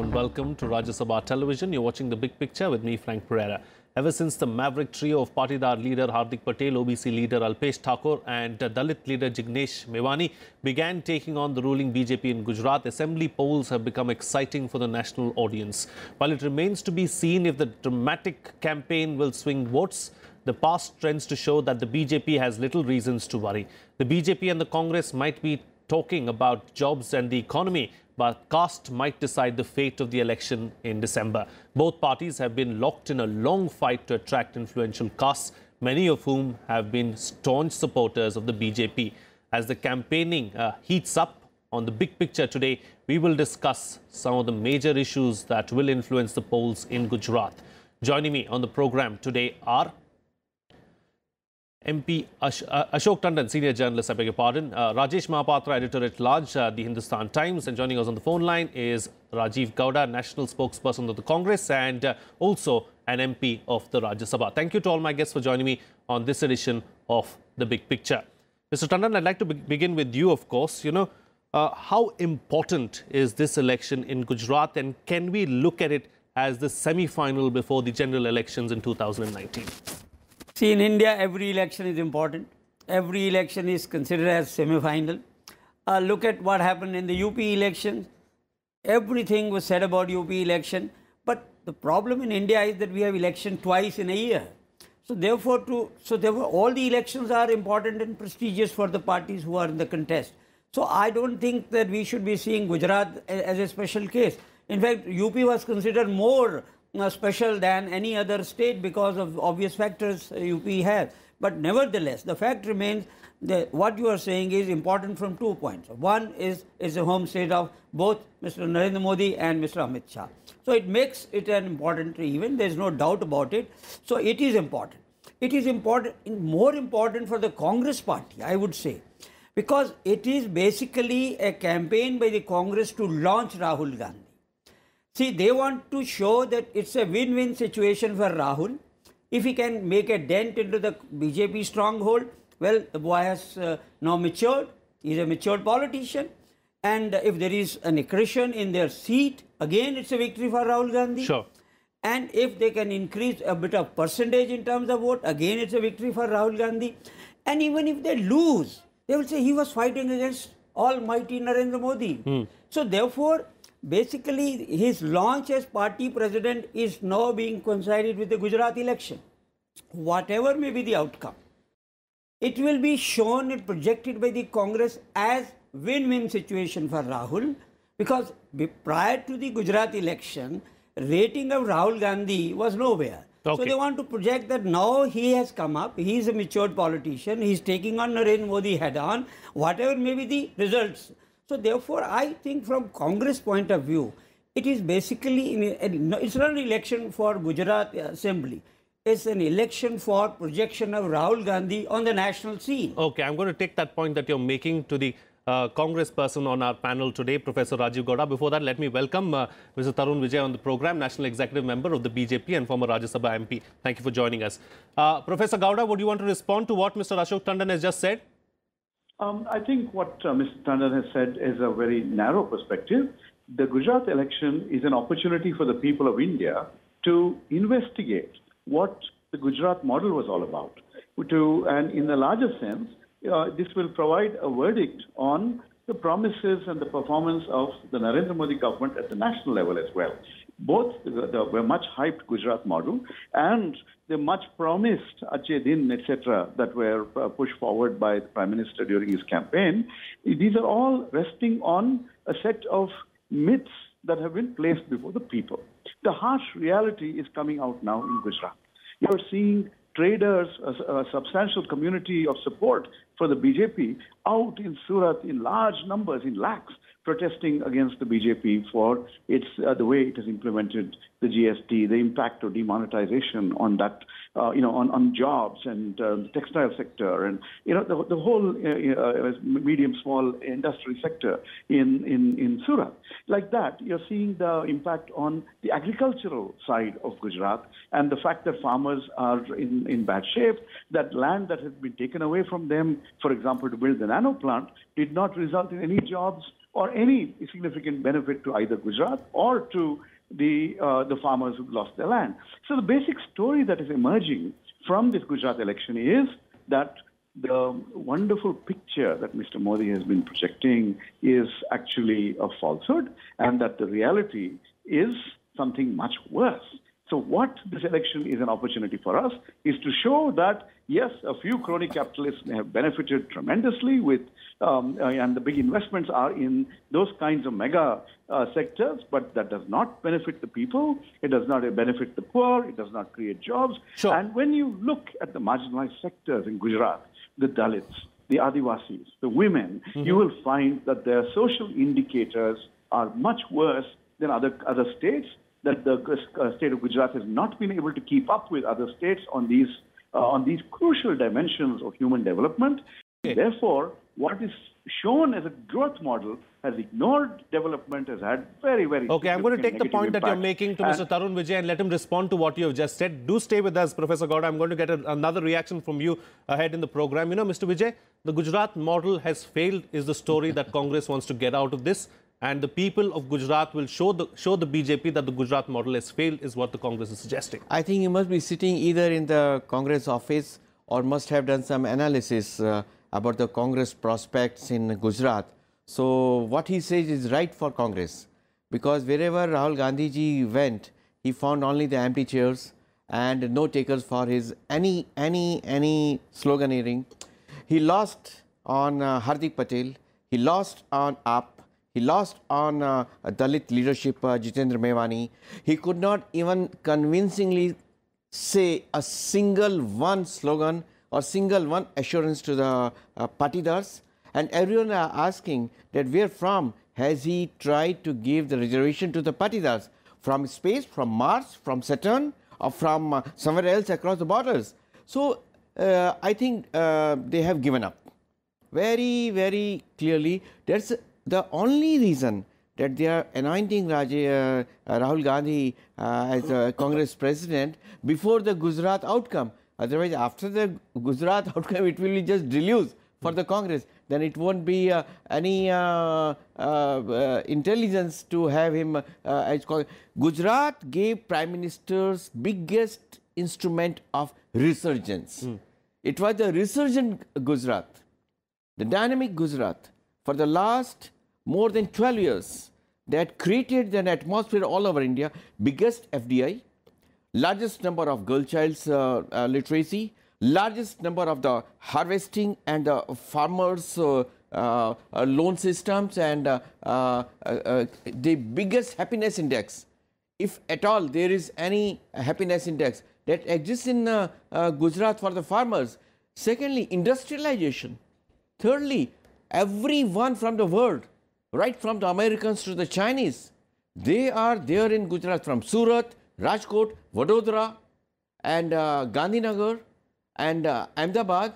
and welcome to Rajya Sabha Television. You're watching the big picture with me, Frank Pereira. Ever since the maverick trio of Patidar leader Hardik Patel, OBC leader Alpesh Thakor, and Dalit leader Jignesh Mewani began taking on the ruling BJP in Gujarat, assembly polls have become exciting for the national audience. While it remains to be seen if the dramatic campaign will swing votes, the past trends to show that the BJP has little reasons to worry. The BJP and the Congress might be talking about jobs and the economy, but caste might decide the fate of the election in December. Both parties have been locked in a long fight to attract influential castes, many of whom have been staunch supporters of the BJP. As the campaigning uh, heats up on the big picture today, we will discuss some of the major issues that will influence the polls in Gujarat. Joining me on the program today are MP Ash uh, Ashok Tandon, senior journalist, I beg your pardon. Uh, Rajesh Mahapatra, editor at large, uh, the Hindustan Times. And joining us on the phone line is Rajiv Gowda, national spokesperson of the Congress and uh, also an MP of the Rajya Sabha. Thank you to all my guests for joining me on this edition of The Big Picture. Mr. Tandon, I'd like to be begin with you, of course. You know, uh, how important is this election in Gujarat and can we look at it as the semi-final before the general elections in 2019? See, in India, every election is important. Every election is considered as semi-final. Uh, look at what happened in the UP election. Everything was said about UP election. But the problem in India is that we have election twice in a year. So therefore, to so therefore, all the elections are important and prestigious for the parties who are in the contest. So I don't think that we should be seeing Gujarat as a special case. In fact, UP was considered more Uh, special than any other state because of obvious factors uh, UP has. But nevertheless, the fact remains that what you are saying is important from two points. One is is the home state of both Mr. Narendra Modi and Mr. Amit Shah. So it makes it an important event. There is no doubt about it. So it is important. It is important, more important for the Congress party, I would say, because it is basically a campaign by the Congress to launch Rahul Gandhi. See, they want to show that it's a win-win situation for Rahul. If he can make a dent into the BJP stronghold, well, the boy has uh, now matured. He's a matured politician. And if there is an accretion in their seat, again, it's a victory for Rahul Gandhi. Sure. And if they can increase a bit of percentage in terms of vote, again, it's a victory for Rahul Gandhi. And even if they lose, they will say he was fighting against almighty Narendra Modi. Hmm. So therefore, basically his launch as party president is now being coincided with the Gujarat election. Whatever may be the outcome, it will be shown and projected by the Congress as win-win situation for Rahul because prior to the Gujarat election, rating of Rahul Gandhi was nowhere. Okay. So they want to project that now he has come up, he is a matured politician, he is taking on Narendra Modi head on, whatever may be the results. So therefore, I think from Congress point of view, it is basically, it's not an election for Gujarat Assembly. It's an election for projection of Rahul Gandhi on the national scene. Okay, I'm going to take that point that you're making to the uh, Congress person on our panel today, Professor Rajiv Gowda. Before that, let me welcome uh, Mr. Tarun Vijay on the program, National Executive Member of the BJP and former Rajya Sabha MP. Thank you for joining us. Uh, Professor Gowda, would you want to respond to what Mr. Ashok Tandon has just said? Um, I think what uh, Mr. Tandon has said is a very narrow perspective. The Gujarat election is an opportunity for the people of India to investigate what the Gujarat model was all about. To, and in the larger sense, uh, this will provide a verdict on the promises and the performance of the Narendra Modi government at the national level as well. Both the, the, the much hyped Gujarat model and the much promised Acche Din, etc., that were uh, pushed forward by the Prime Minister during his campaign, these are all resting on a set of myths that have been placed before the people. The harsh reality is coming out now in Gujarat. You're seeing traders, a, a, substantial community of support for the BJP out in Surat in large numbers, in lakhs, protesting against the BJP for its uh, the way it has implemented the GST, the impact of demonetization on that, uh, you know, on, on jobs and uh, the textile sector and, you know, the, the whole uh, uh, medium, small industry sector in, in, in Surat. Like that, you're seeing the impact on the agricultural side of Gujarat and the fact that farmers are in, in bad shape, that land that has been taken away from them, for example, to build the nano plant, did not result in any jobs or any significant benefit to either Gujarat or to the, uh, the farmers who lost their land. So the basic story that is emerging from this Gujarat election is that the wonderful picture that Mr. Modi has been projecting is actually a falsehood and that the reality is something much worse. So what this election is an opportunity for us is to show that yes, a few crony capitalists have benefited tremendously with, um, uh, and the big investments are in those kinds of mega uh, sectors, but that does not benefit the people. It does not benefit the poor. It does not create jobs. Sure. And when you look at the marginalized sectors in Gujarat, the Dalits, the Adivasis, the women, Mm-hmm. you will find that their social indicators are much worse than other, other states, that the uh, state of Gujarat has not been able to keep up with other states on these, uh, on these crucial dimensions of human development. Therefore, what is shown as a growth model has ignored development, has had very, very Okay, I'm going to take the point that you're making to And- Mr. Tarun Vijay and let him respond to what you have just said. Do stay with us, Professor Gowda. I'm going to get a, another reaction from you ahead in the program. You know, Mr. Vijay, the Gujarat model has failed is the story that Congress wants to get out of this. And the people of Gujarat will show the, show the BJP that the Gujarat model has failed is what the Congress is suggesting. I think he must be sitting either in the Congress office or must have done some analysis uh, about the Congress prospects in Gujarat. So what he says is right for Congress because wherever Rahul Gandhi ji went, he found only the empty chairs and no takers for his any any any sloganeering. He lost on uh, Hardik Patel. He lost on AP. He lost on uh, Dalit leadership, uh, Jitendra Mewani. He could not even convincingly say a single one slogan or single one assurance to the uh. And everyone are asking that where from has he tried to give the reservation to the patidars? From space, from Mars, from Saturn, or from uh, somewhere else across the borders? So uh, I think uh, they have given up very, very clearly. That's the only reason that they are anointing Raji, uh, uh, Rahul Gandhi uh, as a Congress president before the Gujarat outcome. Otherwise, after the Gujarat outcome, it will be just deluge for the Congress. Then it won't be uh, any uh, uh, uh, intelligence to have him uh, as Congress. Gujarat gave Prime Minister's biggest instrument of resurgence. It was the resurgent Gujarat the dynamic Gujarat for the last more than 12 years that created an atmosphere all over India, biggest FDI, largest number of girl child's uh, uh, literacy, largest number of the harvesting and the farmers uh, uh, uh, loan systems and uh, the biggest happiness index if at all there is any happiness index that exists in Gujarat for the farmers. Secondly, industrialization. Thirdly, everyone from the world, right from the Americans to the Chinese, they are there in Gujarat from Surat, Rajkot, Vadodara, and uh, Gandhinagar and uh, Ahmedabad.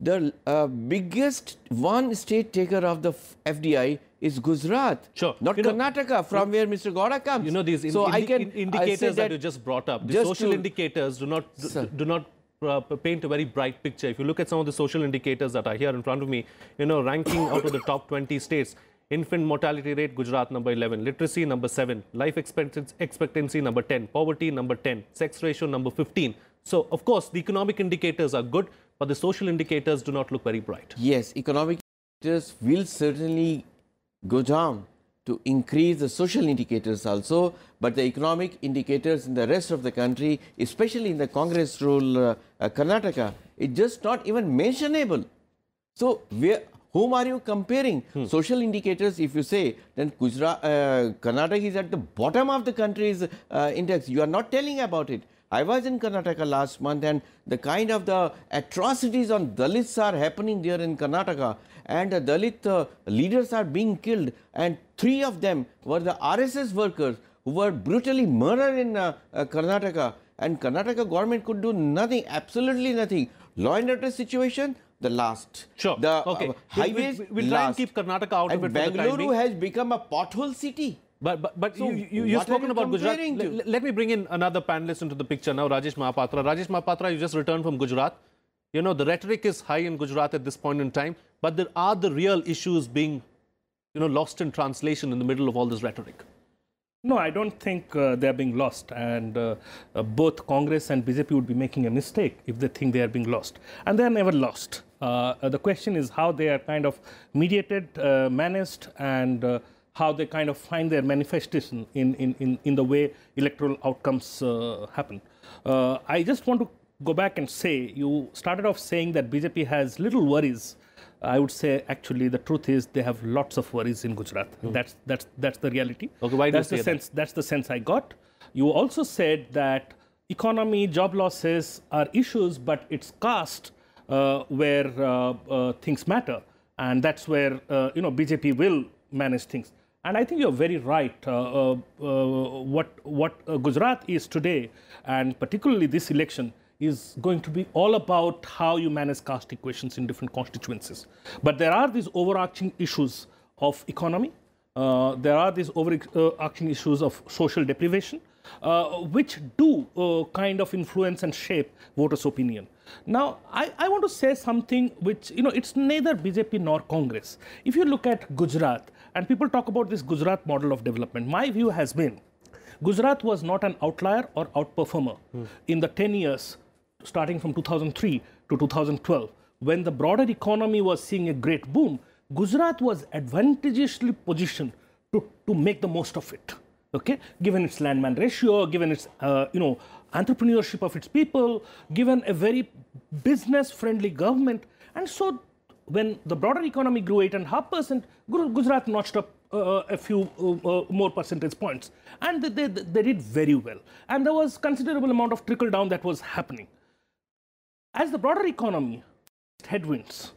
The uh, biggest one state taker of the FDI is Gujarat, Sure. not You know, Karnataka, from where Mr. Gowda comes. You know, these in- so I can in- I indicators that, you just brought up, the social to- indicators do not Sir. do not uh, paint a very bright picture. If you look at some of the social indicators that are here in front of me, you know, ranking out of the top 20 states, infant mortality rate, Gujarat number 11, literacy number 7, life expectancy, number 10, poverty number 10, sex ratio number 15. So, of course, the economic indicators are good, but the social indicators do not look very bright. Yes, economic indicators will certainly go down to increase the social indicators also, but the economic indicators in the rest of the country, especially in the Congress rule uh, uh, Karnataka, it's just not even mentionable. So, where, whom are you comparing? Social indicators, if you say, then Gujarat, uh, Karnataka is at the bottom of the country's uh, index. You are not telling about it. I was in Karnataka last month and the kind of the atrocities on Dalits are happening there in Karnataka and the Dalit uh, leaders are being killed and three of them were the RSS workers who were brutally murdered in uh, uh, Karnataka, and Karnataka government could do nothing, absolutely nothing. Law and order situation, the last. Sure. The Okay. uh, We'll- we'll- highways, we'll try and keep Karnataka out of and it for the time Bangalore has become a pothole city. But but, but So you, you, what you've are spoken you about Gujarat. to? Let, let me bring in another panelist into the picture now, Rajesh Mahapatra. Rajesh Mahapatra, you just returned from Gujarat. You know, the rhetoric is high in Gujarat at this point in time, but there are the real issues being, you know, lost in translation in the middle of all this rhetoric. No, I don't think uh, they are being lost, and uh, uh, both Congress and BJP would be making a mistake if they think they are being lost, and they are never lost. Uh, the question is how they are kind of mediated, uh, managed, and uh, how they kind of find their manifestation in, in, in, in the way electoral outcomes uh, happen. Uh, I just want to go back and say you started off saying that BJP has little worries I would say actually the truth is they have lots of worries in Gujarat. That's that's that's the reality. Okay, why do you that's the say that? sense that's the sense I got. You also said that economy, job losses are issues, but it's caste where uh, uh, things matter, and that's where uh, you know BJP will manage things. And I think you're very right. Uh, uh, uh, what what uh, Gujarat is today, and particularly this election, is going to be all about how you manage caste equations in different constituencies. But there are these overarching issues of economy. Uh, there are these overarching issues of social deprivation, uh, which do uh, kind of influence and shape voters' opinion. Now, I, I want to say something which, you know, it's neither BJP nor Congress. If you look at Gujarat, and people talk about this Gujarat model of development, my view has been Gujarat was not an outlier or outperformer in the 10 years starting from 2003 to 2012. When the broader economy was seeing a great boom, Gujarat was advantageously positioned to, to make the most of it. Okay, given its landman ratio, given its uh, you know entrepreneurship of its people, given a very business-friendly government, and so when the broader economy grew eight and a half percent, Gujarat notched up uh, a few uh, uh, more percentage points, and they, they, they did very well. And there was considerable amount of trickle down that was happening. As the broader economy headwinds,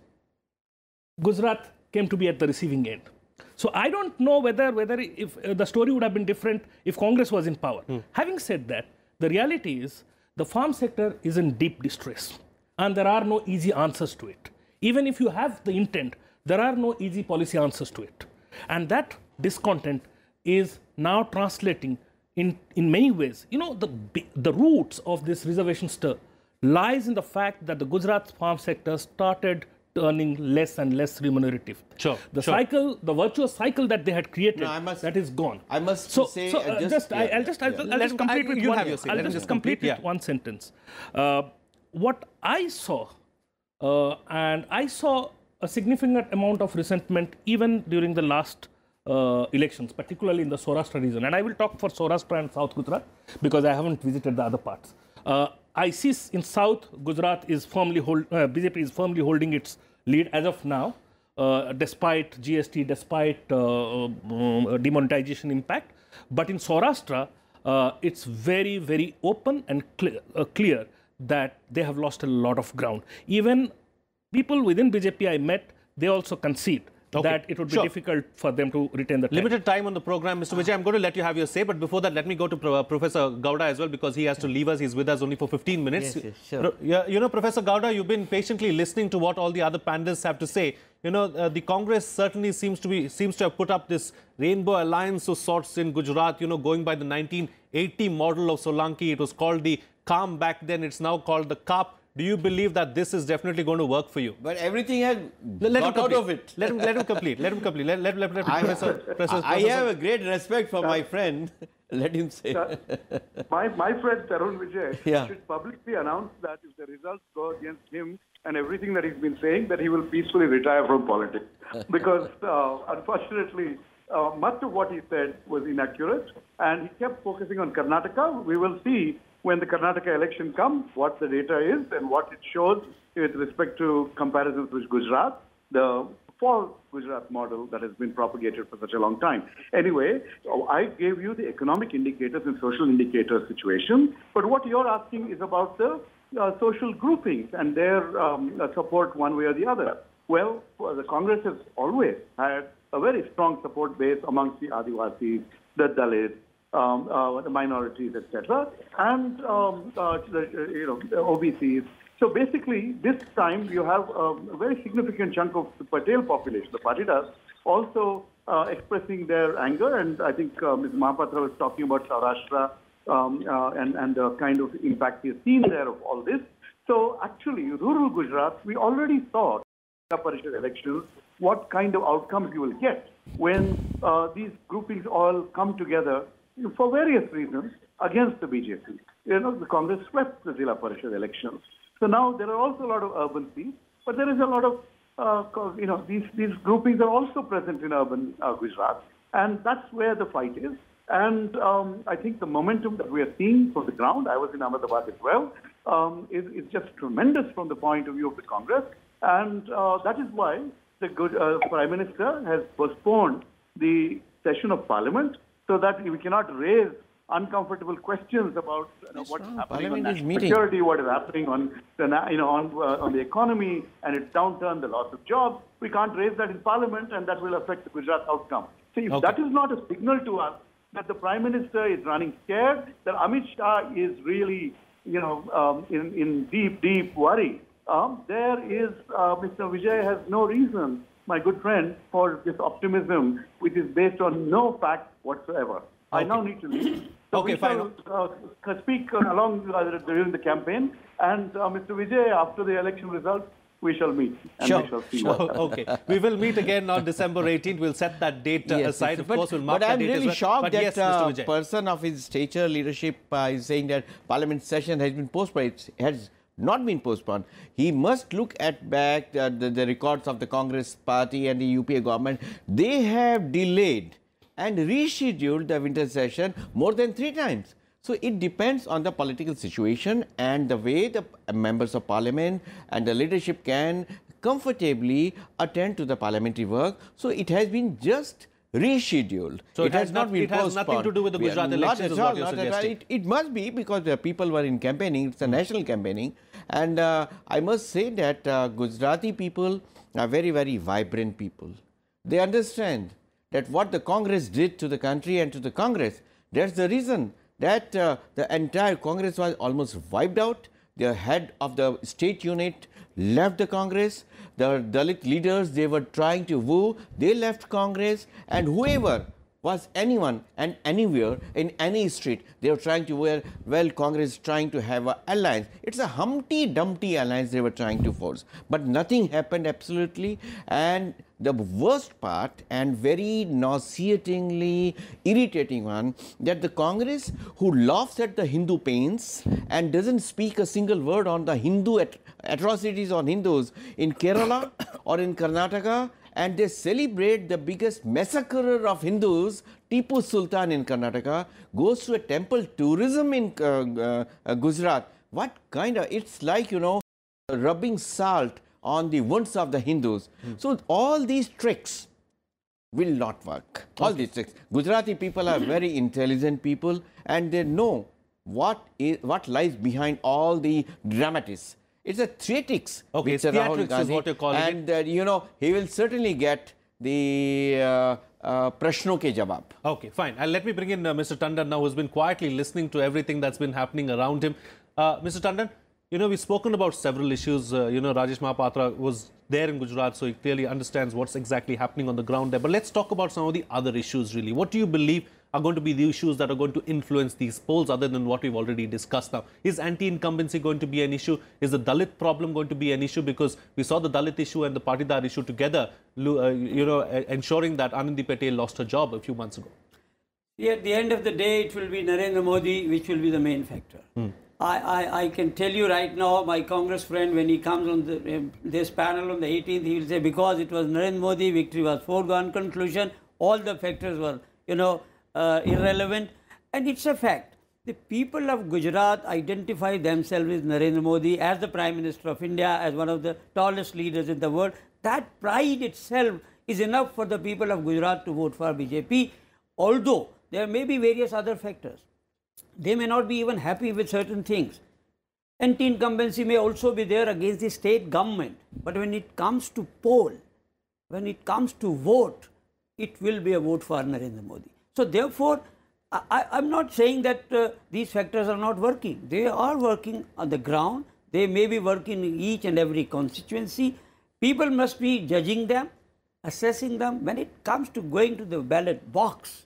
Gujarat came to be at the receiving end. So I don't know whether whether if uh, the story would have been different if Congress was in power. Having said that, the reality is the farm sector is in deep distress, and there are no easy answers to it. Even if you have the intent, there are no easy policy answers to it, and that discontent is now translating in in many ways. You know the the roots of this reservation stir lies in the fact that the Gujarat farm sector started turning less and less remunerative. Sure, The sure. cycle, the virtuous cycle that they had created, No, must- that is gone. I must so, say, so uh, uh, just- just, I, yeah, I'll just, yeah. I'll, I'll Let just complete I- with you one. have your say. I'll Let him just just complete, complete with yeah. one sentence. Uh, what I saw, uh, and I saw a significant amount of resentment even during the last uh, elections, particularly in the Saurashtra region. And I will talk for Saurashtra and South Gujarat because I haven't visited the other parts. Uh, I see s- in South Gujarat is firmly hold, uh, BJP is firmly holding its lead as of now, uh, despite GST, despite uh, um, demonetization impact. But in Saurashtra, uh, it's very, very open and clear, uh, clear that they have lost a lot of ground. Even people within BJP I met, they also concede Okay, that it would be sure. difficult for them to retain the title. Limited time on the program, Mr. Vijay. I'm going to let you have your say, but before that, let me go to Pro- uh, Professor Gowda as well because he has to leave us. He's with us only for 15 minutes. Yes, yes, sure. Pro- you know, Professor Gowda, you've been patiently listening to what all the other panelists have to say. You know, uh, the Congress certainly seems to be seems to have put up this rainbow alliance of sorts in Gujarat. You know, going by the 1980 model of Solanki, it was called the KHAM back then. It's now called the CAP. Do you believe that this is definitely going to work for you? But everything has Let, let him got out complete. of it. Let him let him complete. Let him complete. Let, let, let, let I, Professor, Professor, I have a great respect for my friend. Let him say. My, my friend Tarun Vijay Yeah. should publicly announce that if the results go against him and everything that he's been saying, that he will peacefully retire from politics. because uh, unfortunately, uh, much of what he said was inaccurate, and he kept focusing on Karnataka. We will see when the Karnataka election comes what the data is and what it shows with respect to comparisons with Gujarat. The false Gujarat model that has been propagated for such a long time. Anyway, I gave you the economic indicators and social indicators situation, but what you're asking is about the uh, social groupings and their um, support one way or the other. Well, the Congress has always had a very strong support base amongst the Adivasis, the Dalits, um, uh, the minorities, etc., and um, uh, the, uh, you know the OBCs. So basically, this time you have a very significant chunk of the Patel population, the Patidars, also uh, expressing their anger. And I think uh, Ms. Mahapatra was talking about Saurashtra um, uh, and, and the kind of impact we have seen there of all this. So actually, rural Gujarat, we already saw Jilla Parishad elections, what kind of outcomes you will get when uh, these groupings all come together for various reasons against the BJP. You know, the Congress swept the Jilla Parishad elections. So now there are also a lot of urban seats, but there is a lot of, uh, you know, these, these groupings are also present in urban uh, Gujarat, and that's where the fight is. And um, I think the momentum that we are seeing from the ground, I was in Ahmedabad as well, um, is, is just tremendous from the point of view of the Congress. And uh, that is why the good, uh, Prime Minister has postponed the session of Parliament so that we cannot raise uncomfortable questions about you know, what's right. happening on national security, what is happening on the you know on uh, on the economy and its downturn, the loss of jobs. We can't raise that in Parliament, and that will affect the Gujarat outcome. So if Okay. that is not a signal to us that the Prime Minister is running scared, that Amit Shah is really you know um, in in deep deep worry, um, there is uh, Mr. Vijay has no reason, my good friend, for this optimism which is based on no fact whatsoever. I now need to leave. So Okay, we shall, uh, speak uh, along uh, during the campaign, and uh, Mr. Vijay, after the election results, we shall meet and Sure, we shall see Oh, okay. We will meet again on December 18th. We'll set that date uh, Yes, aside. yes, Of but, course, we'll mark but that I'm date as really well. shocked but that yes, uh, person of his stature, leadership, uh, is saying that Parliament session has been postponed. It has not been postponed. He must look at back uh, the, the records of the Congress Party and the UPA government. They have delayed and rescheduled the winter session more than three times. So it depends on the political situation and the way the members of parliament and the leadership can comfortably attend to the parliamentary work. So it has been just rescheduled. So it has has not not- been it has nothing to do with the Gujarat not elections at is what all, not at all. It, it must be because the people were in campaigning. It's a national campaigning. And uh, I must say that uh, Gujarati people are very, very vibrant people. They understand that what the Congress did to the country and to the Congress, that's the reason that uh, the entire Congress was almost wiped out. The head of the state unit left the Congress. The Dalit leaders they were trying to woo, they left Congress. And whoever was anyone and anywhere in any street, they were trying to wear, well, Congress is trying to have an alliance. It's a Humpty Dumpty alliance they were trying to force. But nothing happened absolutely. And the worst part and very nauseatingly irritating one that the Congress who laughs at the Hindu pains and doesn't speak a single word on the Hindu at- atrocities on Hindus in Kerala or in Karnataka and they celebrate the biggest massacrer of Hindus, Tipu Sultan in Karnataka, goes to a temple tourism in uh, uh, Gujarat. What kind of, it's like, you know, rubbing salt on the wounds of the Hindus. So all these tricks will not work. All these tricks. Gujarati people are very intelligent people and they know what is what lies behind all the dramatics. It's a theatrics. Okay, with it's Rahul theatrics is what you're calling it. and, uh, you know, he will certainly get the uh, uh, prashno ke jawab. Okay, fine. And let me bring in uh, Mr. Tandon now, who's been quietly listening to everything that's been happening around him. Uh, Mr. Tandon, you know, we've spoken about several issues. Uh, you know, Rajesh Mahapatra was there in Gujarat, so he clearly understands what's exactly happening on the ground there. But let's talk about some of the other issues, really. What do you believe are going to be the issues that are going to influence these polls, other than what we've already discussed now? Is anti-incumbency going to be an issue? Is the Dalit problem going to be an issue? Because we saw the Dalit issue and the Patidar issue together, uh, you know, uh, ensuring that Anandi Patel lost her job a few months ago. At the end of the day, it will be Narendra Modi which will be the main factor. I, I, I can tell you right now, my Congress friend, when he comes on the, um, this panel on the 18th, he will say because it was Narendra Modi, victory was foregone conclusion, all the factors were, you know, uh, irrelevant. And it's a fact. The people of Gujarat identify themselves with Narendra Modi as the Prime Minister of India, as one of the tallest leaders in the world. That pride itself is enough for the people of Gujarat to vote for BJP, although there may be various other factors. They may not be even happy with certain things. Anti-incumbency may also be there against the state government. But when it comes to poll, when it comes to vote, it will be a vote for Narendra Modi. So therefore, I, I'm not saying that uh, these factors are not working. They are working on the ground. They may be working in each and every constituency. People must be judging them, assessing them. When it comes to going to the ballot box,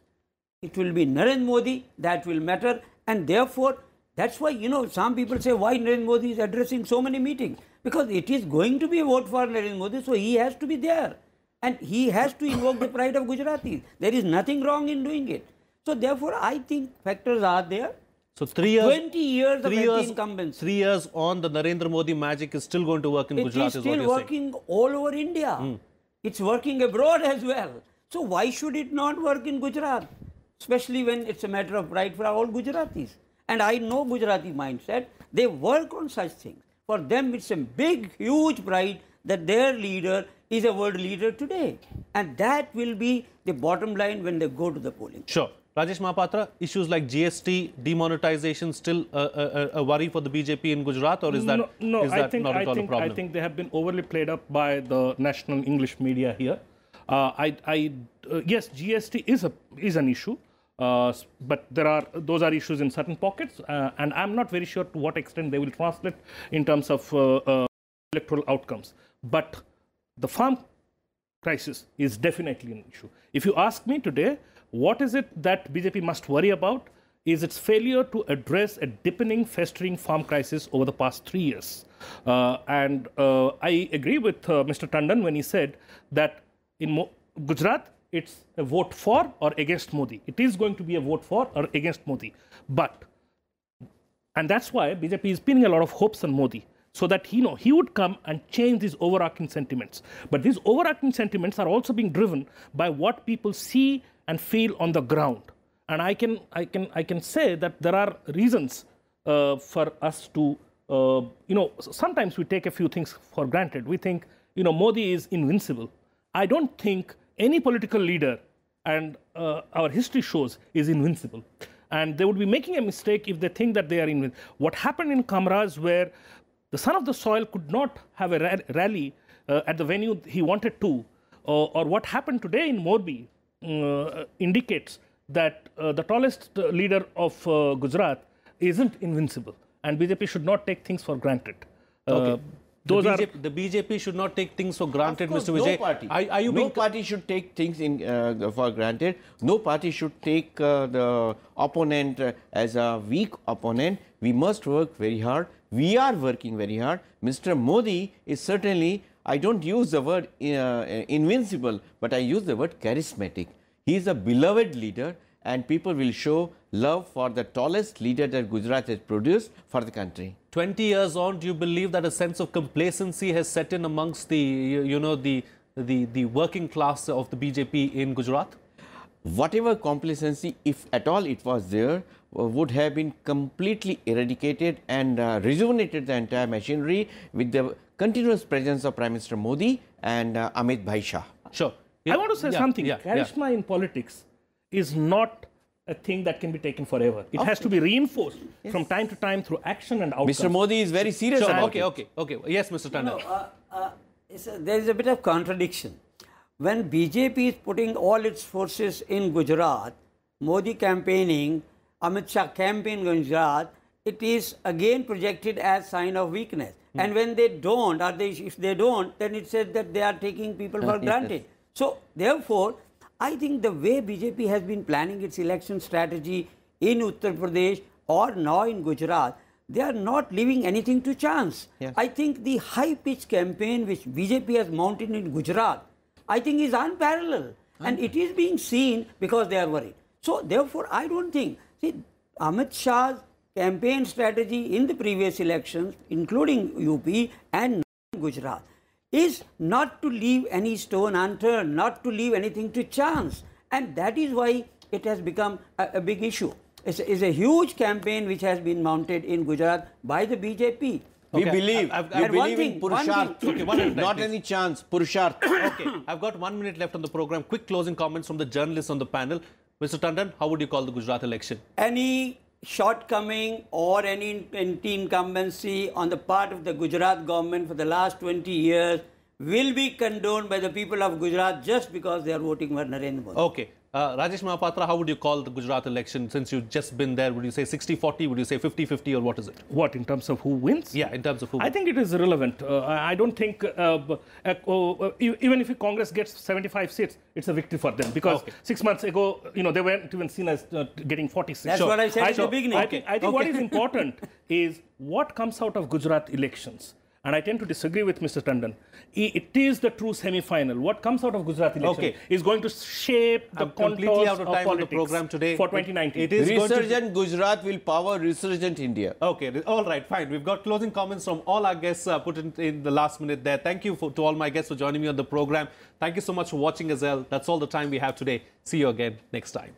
it will be Narendra Modi that will matter. And therefore, that's why, you know, some people say why Narendra Modi is addressing so many meetings. Because it is going to be a vote for Narendra Modi, so he has to be there. And he has to invoke the pride of Gujaratis. There is nothing wrong in doing it. So therefore, I think factors are there. So three years, 20 years of three years, anti-incumbency. three years on, the Narendra Modi magic is still going to work in It Gujarat. is is still saying. working all over India. Hmm. It's working abroad as well. So why should it not work in Gujarat? Especially when it's a matter of pride for all Gujaratis. And I know Gujarati mindset. They work on such things. For them, it's a big, huge pride that their leader is a world leader today. And that will be the bottom line when they go to the polling. Sure. Rajesh Mahapatra, issues like GST, demonetization, still a, a, a worry for the BJP in Gujarat, or is that, no, no is I think, not I at all think, a problem? I think they have been overly played up by the national English media here. Uh, I, I, uh, yes, GST is a is an issue, uh, but there are those are issues in certain pockets, uh, and I'm not very sure to what extent they will translate in terms of uh, uh, electoral outcomes. But the farm crisis is definitely an issue. If you ask me today, what is it that BJP must worry about? Is its failure to address a deepening, festering farm crisis over the past three years. Uh, and uh, I agree with uh, Mr. Tandon when he said that in Mo- Gujarat, it's a vote for or against Modi. It is going to be a vote for or against Modi. But and that's why BJP is pinning a lot of hopes on Modi so that he know he would come and change these overarching sentiments. But these overarching sentiments are also being driven by what people see and feel on the ground. And I can I can I can say that there are reasons uh, for us to uh, you know sometimes we take a few things for granted. We think you know Modi is invincible. I don't think any political leader and uh, our history shows is invincible. And they would be making a mistake if they think that they are invincible. What happened in kamras where the son of the soil could not have a ra- rally uh, at the venue he wanted to, or, or what happened today in Morbi uh, indicates that uh, the tallest uh, leader of uh, Gujarat isn't invincible. And BJP should not take things for granted. Uh, Okay. Those the, are BJP, the BJP should not take things for granted, Of course, Mr. Vijay. No party. Are, are you no being party should take things in uh, for granted. No party should take uh, the opponent uh, as a weak opponent. We must work very hard. We are working very hard. Mr. Modi is certainly. I don't use the word uh, invincible, but I use the word charismatic. He is a beloved leader, and people will show love for the tallest leader that Gujarat has produced for the country. 20 years on, do you believe that a sense of complacency has set in amongst the, you, you know, the, the, the working class of the BJP in Gujarat? Whatever complacency, if at all it was there, uh, would have been completely eradicated and uh, rejuvenated the entire machinery with the continuous presence of Prime Minister Modi and uh, Amit Bhai Shah. Sure. I want to say Yeah, something. Yeah, yeah. Charisma in politics is not a thing that can be taken forever. It has to be reinforced from time to time through action and outcomes. Mr. Modi is very serious Sure. about Okay, it. okay, okay. Yes, Mr. Tandon. No, uh, uh, there is a bit of contradiction. When BJP is putting all its forces in Gujarat, Modi campaigning, Amit Shah campaign in Gujarat, it is again projected as sign of weakness. Hmm. And when they don't, or they, if they don't, then it says that they are taking people for granted. So therefore, I think the way BJP has been planning its election strategy in Uttar Pradesh or now in Gujarat, they are not leaving anything to chance. Yes. I think the high pitch campaign which BJP has mounted in Gujarat, I think is unparalleled. And it is being seen because they are worried. So therefore, I don't think, see, Amit Shah's campaign strategy in the previous elections, including UP and Gujarat, is not to leave any stone unturned, not to leave anything to chance. And that is why it has become a, a big issue. It's it's a huge campaign which has been mounted in Gujarat by the BJP. We Okay, believe, I've- I've- And one believe in thing- one Purusharth, thing- Okay, one minute, not please. any chance, Purusharth. okay, I've got one minute left on the program. Quick closing comments from the journalists on the panel. Mr. Tandon, how would you call the Gujarat election? any shortcoming or any anti-incumbency on the part of the Gujarat government for the last 20 years will be condoned by the people of Gujarat just because they are voting for Narendra Modi. Okay, Uh, Rajesh Mahapatra, how would you call the Gujarat election since you've just been there? Would you say 60-40? Would you say 50-50 or what is it? What, in terms of who wins? Yeah, in terms of who? I think it is irrelevant. Uh, I I don't think, uh, uh, uh, e- even if Congress gets 75 seats, it's a victory for them because Okay. six months ago, you know, they weren't even seen as uh, getting 40 seats. That's what I said at the think- beginning. I think, I think Okay. is important is what comes out of Gujarat elections. And I tend to disagree with Mr. Tandon. It is the true semi-final. What comes out of Gujarat election Okay. is going to shape the I'm completely contours out of time on the politics program today. for It- 2019. it is going to- Resurgent Gujarat will power resurgent India. Okay, all right, fine. We've got closing comments from all our guests uh, put in, in the last minute there. Thank you for, to all my guests for joining me on the program. Thank you so much for watching as well. That's all the time we have today. See you again next time.